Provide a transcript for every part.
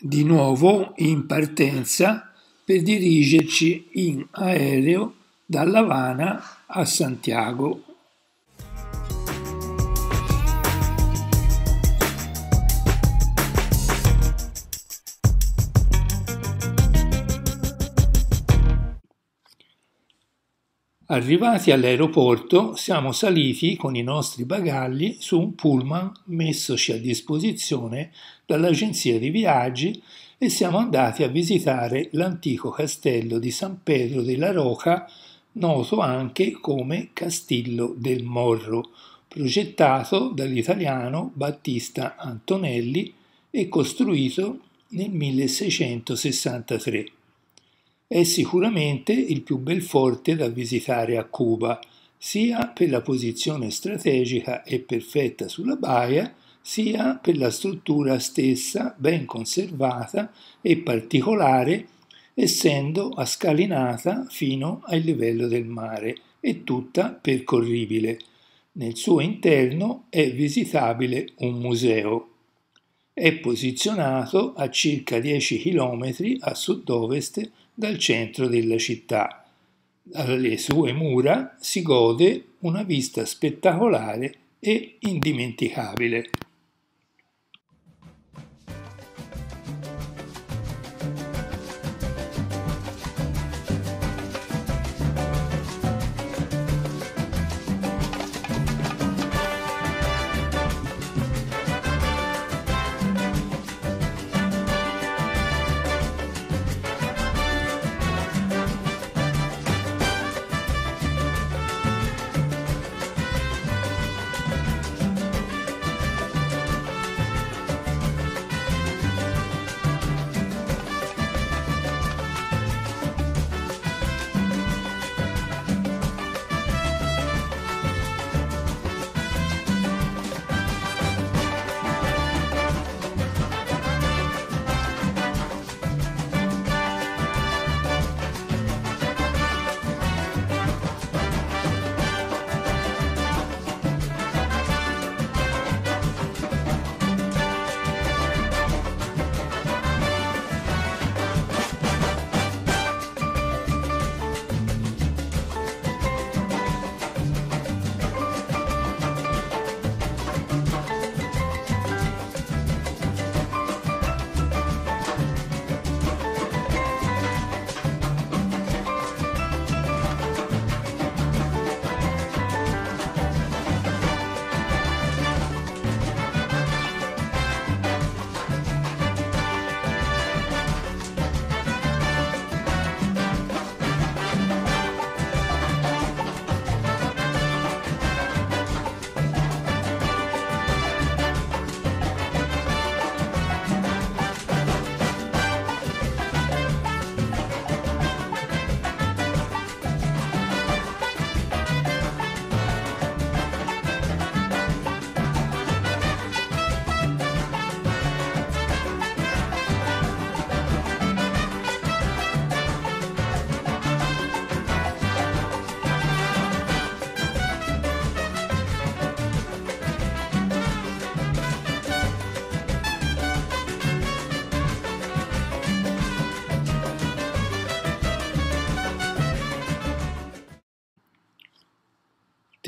di nuovo in partenza per dirigerci in aereo dalla Havana a Santiago. Arrivati all'aeroporto siamo saliti con i nostri bagagli su un pullman messoci a disposizione dall'agenzia di viaggi e siamo andati a visitare l'antico castello di San Pedro della Roca, noto anche come Castillo del Morro, progettato dall'italiano Battista Antonelli e costruito nel 1663. È sicuramente il più bel forte da visitare a Cuba, sia per la posizione strategica e perfetta sulla baia, sia per la struttura stessa ben conservata e particolare, essendo a scalinata fino al livello del mare e tutta percorribile. Nel suo interno è visitabile un museo. È posizionato a circa 10 km a sud-ovest dal centro della città. Dalle sue mura si gode una vista spettacolare e indimenticabile.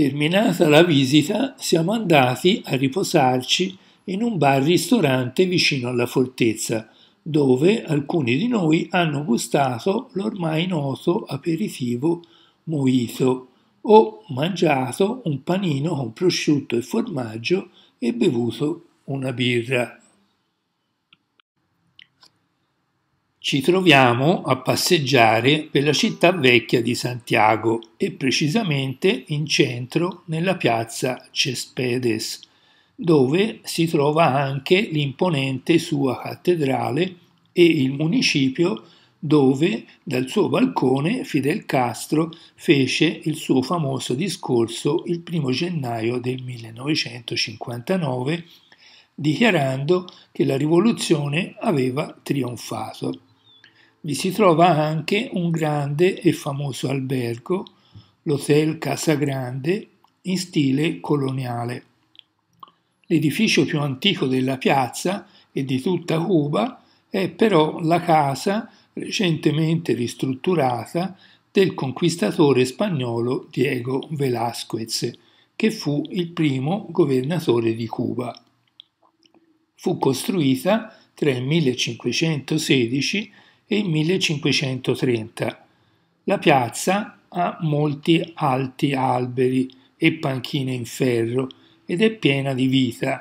Terminata la visita, siamo andati a riposarci in un bar-ristorante vicino alla fortezza, dove alcuni di noi hanno gustato l'ormai noto aperitivo mojito o mangiato un panino con prosciutto e formaggio e bevuto una birra. Ci troviamo a passeggiare per la città vecchia di Santiago e precisamente in centro nella piazza Cespedes, dove si trova anche l'imponente sua cattedrale e il municipio dove dal suo balcone Fidel Castro fece il suo famoso discorso il primo gennaio del 1959 dichiarando che la rivoluzione aveva trionfato vi si trova anche un grande e famoso albergo, l'Hotel Casa Grande, in stile coloniale. L'edificio più antico della piazza e di tutta Cuba è però la casa recentemente ristrutturata del conquistatore spagnolo Diego Velázquez, che fu il primo governatore di Cuba. Fu costruita tra il 1516 e il 1530. La piazza ha molti alti alberi e panchine in ferro ed è piena di vita.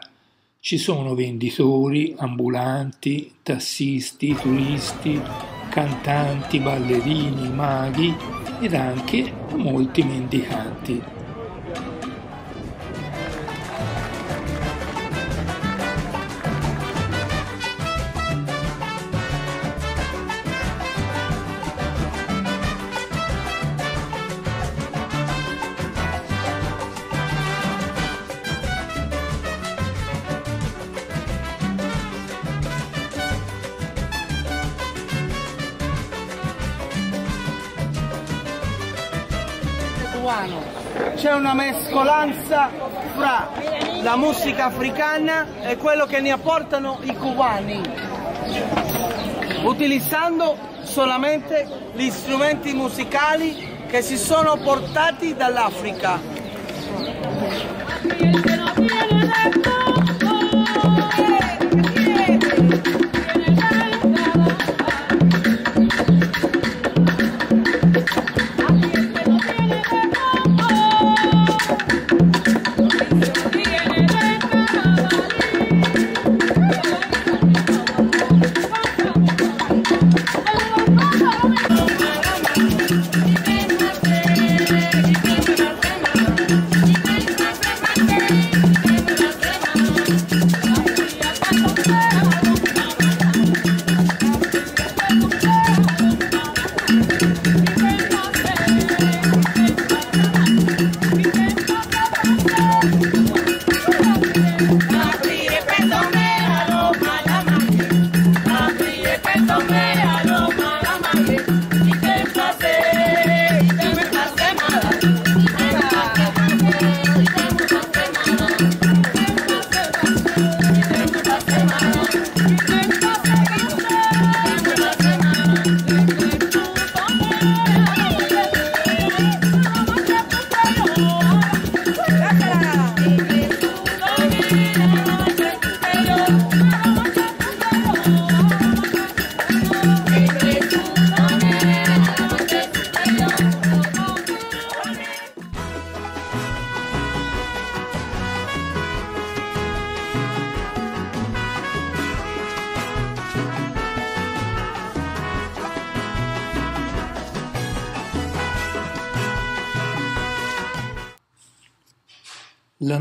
Ci sono venditori, ambulanti, tassisti, turisti, cantanti, ballerini, maghi ed anche molti mendicanti. Musica africana e quello che ne apportano i cubani, utilizzando solamente gli strumenti musicali che si sono portati dall'Africa.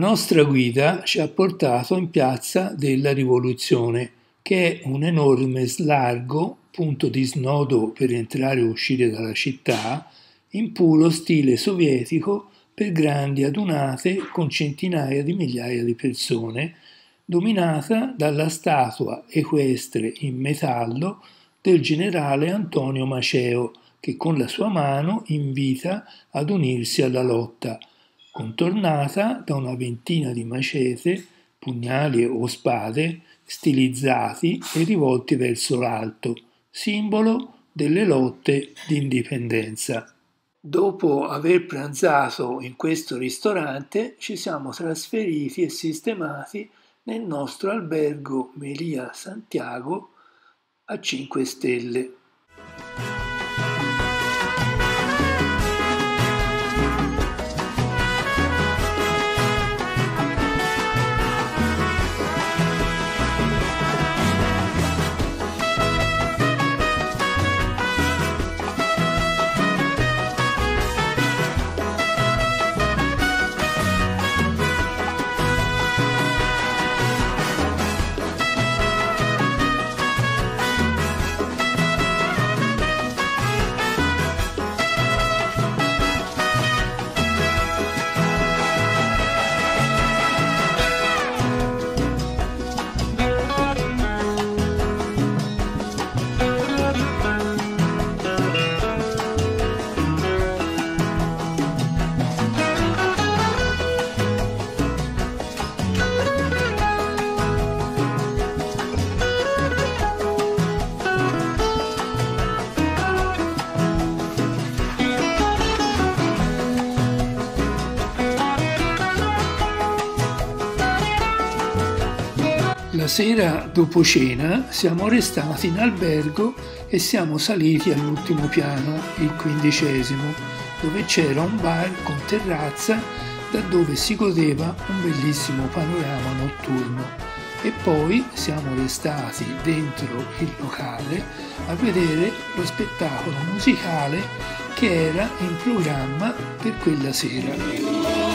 Nostra guida ci ha portato in piazza della Rivoluzione, che è un enorme slargo, punto di snodo per entrare e uscire dalla città, in puro stile sovietico per grandi adunate con centinaia di migliaia di persone, dominata dalla statua equestre in metallo del generale Antonio Maceo, che con la sua mano invita ad unirsi alla lotta contornata da una ventina di macete, pugnali o spade stilizzati e rivolti verso l'alto, simbolo delle lotte di indipendenza. Dopo aver pranzato in questo ristorante ci siamo trasferiti e sistemati nel nostro albergo Melia Santiago a 5 stelle. Sera dopo cena siamo restati in albergo e siamo saliti all'ultimo piano, il quindicesimo, dove c'era un bar con terrazza da dove si godeva un bellissimo panorama notturno e poi siamo restati dentro il locale a vedere lo spettacolo musicale che era in programma per quella sera.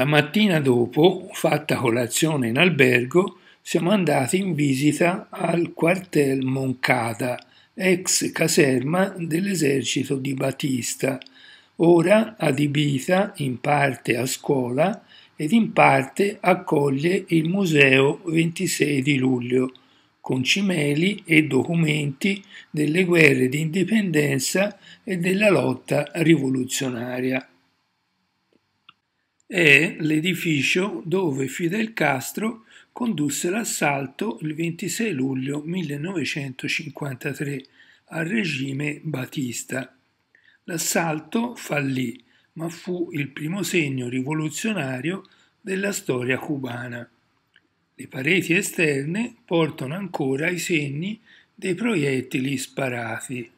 La mattina dopo, fatta colazione in albergo, siamo andati in visita al quartel Moncada, ex caserma dell'esercito di Batista, ora adibita in parte a scuola ed in parte accoglie il Museo 26 di luglio, con cimeli e documenti delle guerre di indipendenza e della lotta rivoluzionaria. È l'edificio dove Fidel Castro condusse l'assalto il 26 luglio 1953 al regime Batista. L'assalto fallì, ma fu il primo segno rivoluzionario della storia cubana. Le pareti esterne portano ancora i segni dei proiettili sparati.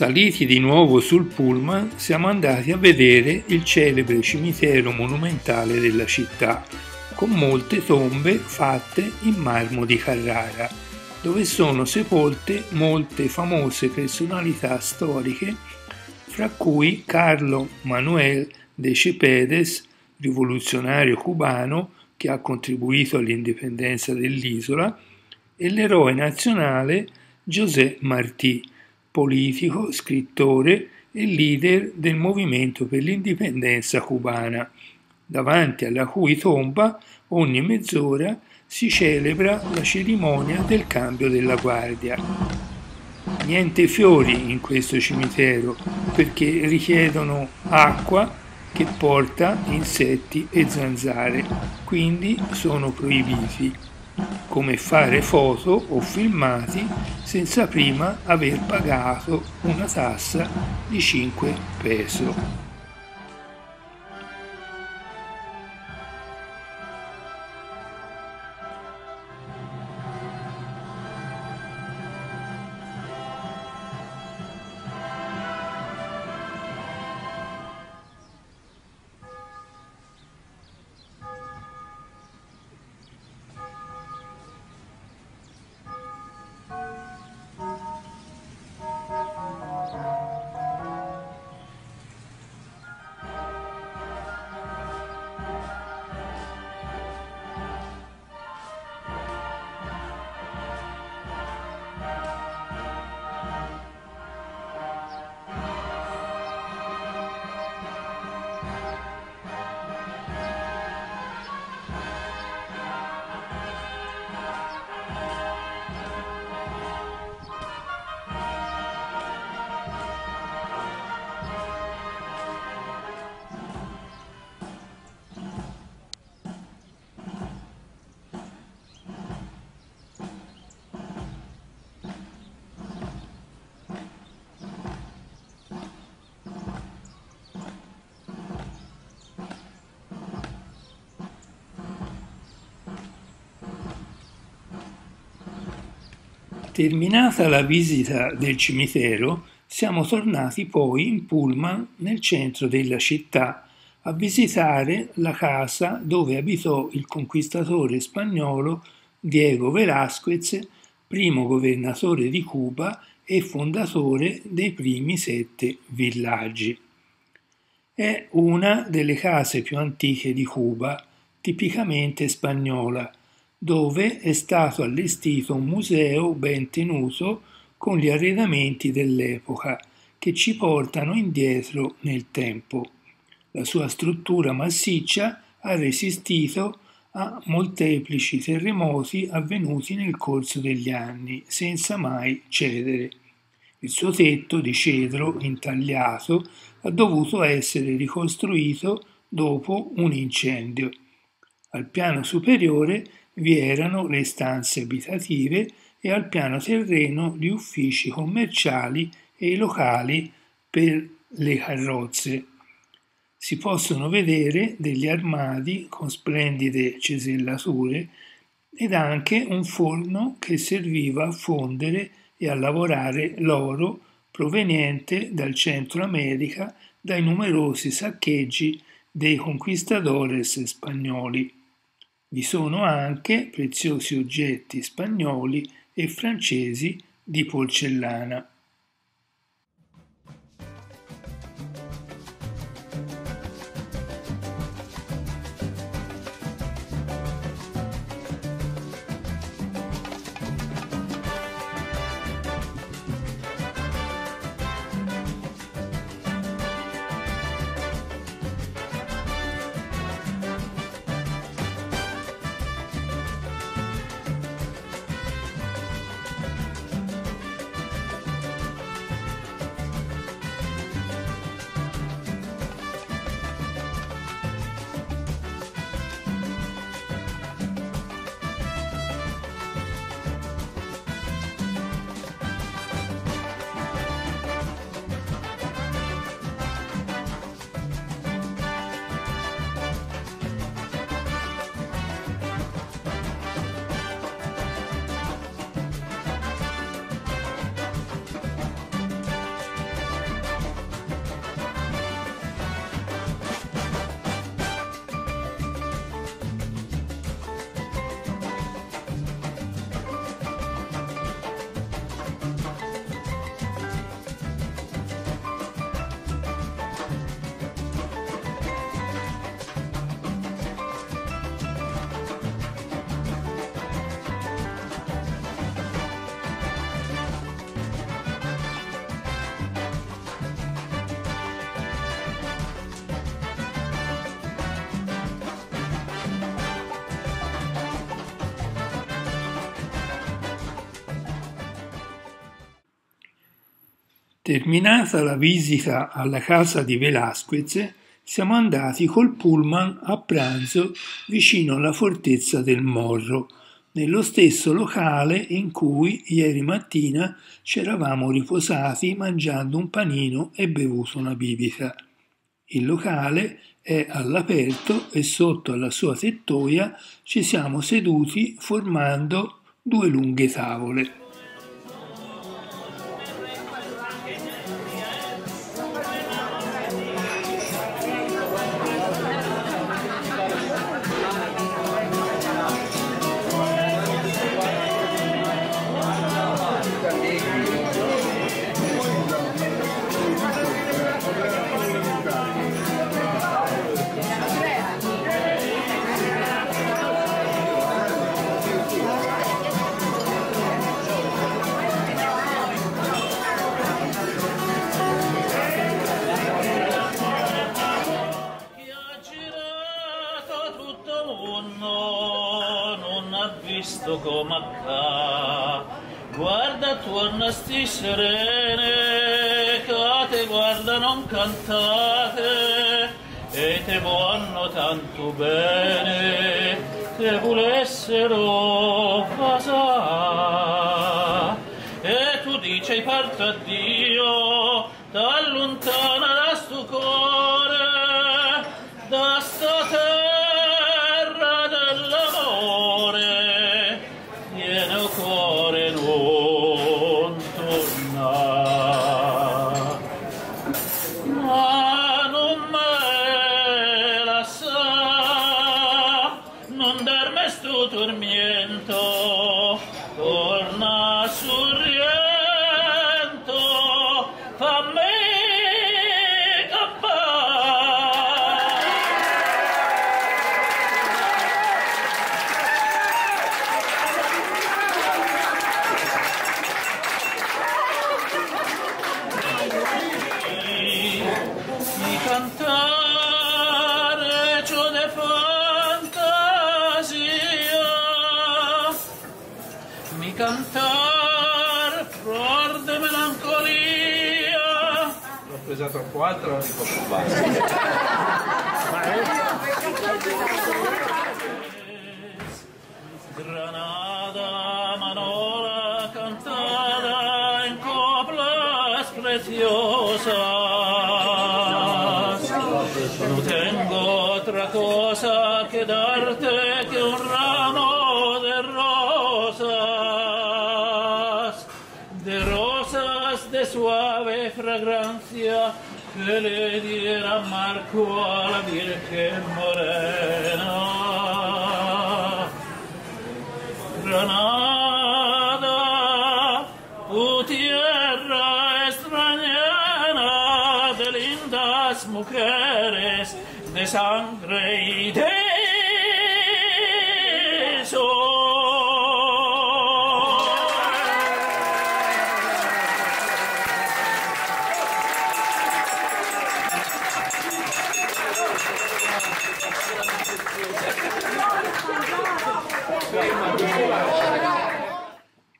Saliti di nuovo sul pullman, siamo andati a vedere il celebre cimitero monumentale della città, con molte tombe fatte in marmo di Carrara, dove sono sepolte molte famose personalità storiche, fra cui Carlo Manuel de Cepedes, rivoluzionario cubano che ha contribuito all'indipendenza dell'isola, e l'eroe nazionale José Martí, politico, scrittore e leader del movimento per l'indipendenza cubana, davanti alla cui tomba ogni mezz'ora si celebra la cerimonia del cambio della guardia. Niente fiori in questo cimitero perché richiedono acqua che porta insetti e zanzare, quindi sono proibiti come fare foto o filmati senza prima aver pagato una tassa di 5 peso. Terminata la visita del cimitero, siamo tornati poi in pullman nel centro della città a visitare la casa dove abitò il conquistatore spagnolo Diego Velázquez, primo governatore di Cuba e fondatore dei primi sette villaggi. È una delle case più antiche di Cuba, tipicamente spagnola, dove è stato allestito un museo ben tenuto con gli arredamenti dell'epoca che ci portano indietro nel tempo. La sua struttura massiccia ha resistito a molteplici terremoti avvenuti nel corso degli anni senza mai cedere. Il suo tetto di cedro intagliato ha dovuto essere ricostruito dopo un incendio. Al piano superiore vi erano le stanze abitative e al piano terreno gli uffici commerciali e i locali per le carrozze. Si possono vedere degli armadi con splendide cesellature ed anche un forno che serviva a fondere e a lavorare l'oro proveniente dal Centro America dai numerosi saccheggi dei conquistadores spagnoli. Vi sono anche preziosi oggetti spagnoli e francesi di porcellana. Terminata la visita alla casa di Velázquez, siamo andati col pullman a pranzo vicino alla fortezza del Morro, nello stesso locale in cui ieri mattina ci eravamo riposati mangiando un panino e bevuto una bibita. Il locale è all'aperto e sotto alla sua tettoia ci siamo seduti formando due lunghe tavole. Cantate, e te vanno tanto bene, che volessero fasà. E tu dici parto a Dio, da sto Cuatro. Pues, Granada, Manola, cantada en coplas preciosas. Se le dirá Marco a la virgen morena. Granada tu tierra extrañera de lindas mujeres De sangre y de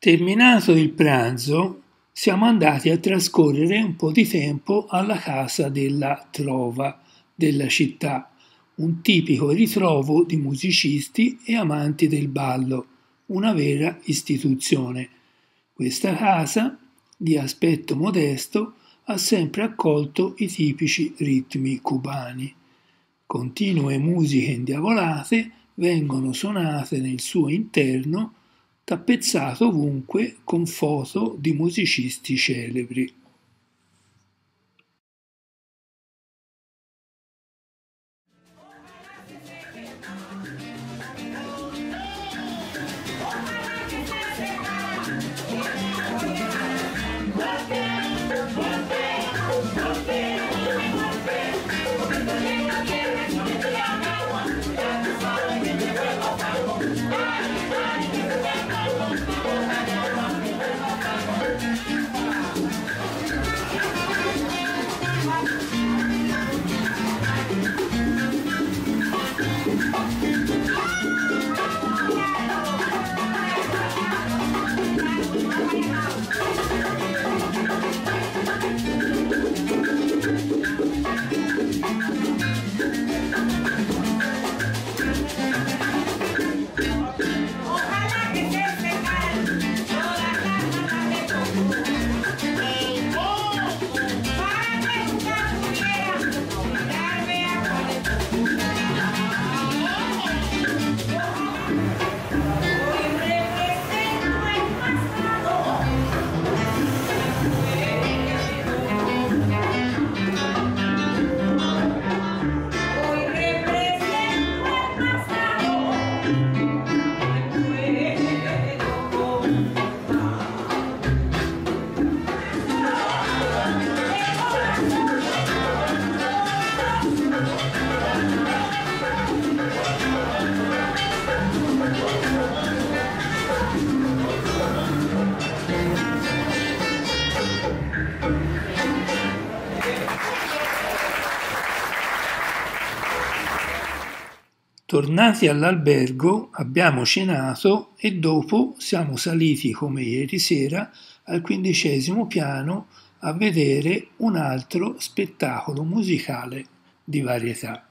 Terminato il pranzo, siamo andati a trascorrere un po' di tempo alla casa della Trova della città, un tipico ritrovo di musicisti e amanti del ballo, una vera istituzione. Questa casa, di aspetto modesto, ha sempre accolto i tipici ritmi cubani. Continue musiche indiavolate vengono suonate nel suo interno tappezzato ovunque con foto di musicisti celebri. Tornati all'albergo abbiamo cenato e dopo siamo saliti come ieri sera al quindicesimo piano a vedere un altro spettacolo musicale di varietà.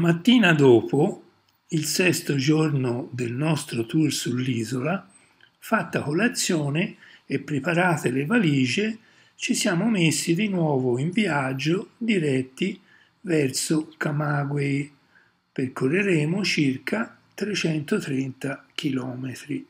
mattina dopo, il sesto giorno del nostro tour sull'isola, fatta colazione e preparate le valigie, ci siamo messi di nuovo in viaggio diretti verso Camagüey. Percorreremo circa 330 chilometri.